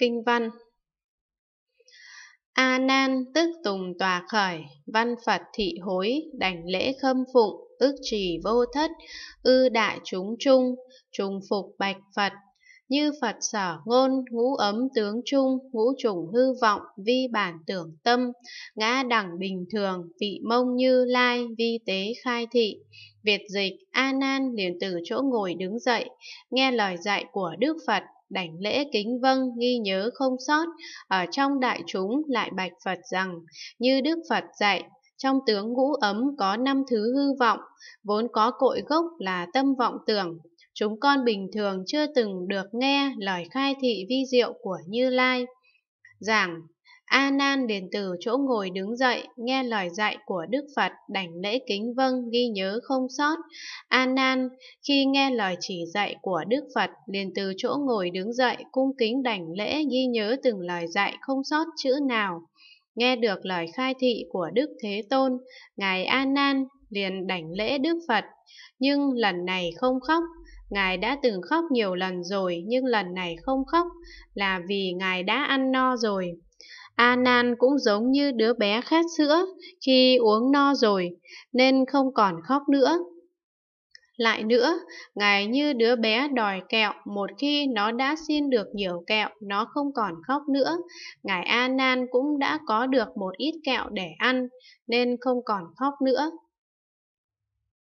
Kinh văn. A Nan tức tùng tòa khởi, văn Phật thị hối, đảnh lễ khâm phụng, ức trì vô thất, ư đại chúng trung, trùng phục bạch Phật, như Phật sở ngôn, ngũ ấm tướng trung, ngũ trùng hư vọng, vi bản tưởng tâm, ngã đẳng bình thường, vị mông như lai, vi tế khai thị. Việt dịch, A Nan liền từ chỗ ngồi đứng dậy, nghe lời dạy của Đức Phật, đảnh lễ kính vâng ghi nhớ không sót. Ở trong đại chúng lại bạch Phật rằng, như Đức Phật dạy, trong tướng ngũ ấm có năm thứ hư vọng, vốn có cội gốc là tâm vọng tưởng. Chúng con bình thường chưa từng được nghe lời khai thị vi diệu của Như Lai. Giảng A Nan liền từ chỗ ngồi đứng dậy, nghe lời dạy của Đức Phật, đảnh lễ kính vâng, ghi nhớ không sót. A Nan khi nghe lời chỉ dạy của Đức Phật, liền từ chỗ ngồi đứng dậy, cung kính đảnh lễ, ghi nhớ từng lời dạy không sót chữ nào. Nghe được lời khai thị của Đức Thế Tôn, ngài A Nan liền đảnh lễ Đức Phật, nhưng lần này không khóc. Ngài đã từng khóc nhiều lần rồi, nhưng lần này không khóc là vì Ngài đã ăn no rồi. A Nan cũng giống như đứa bé khát sữa khi uống no rồi nên không còn khóc nữa. Lại nữa, ngài như đứa bé đòi kẹo, một khi nó đã xin được nhiều kẹo, nó không còn khóc nữa. Ngài A Nan cũng đã có được một ít kẹo để ăn nên không còn khóc nữa.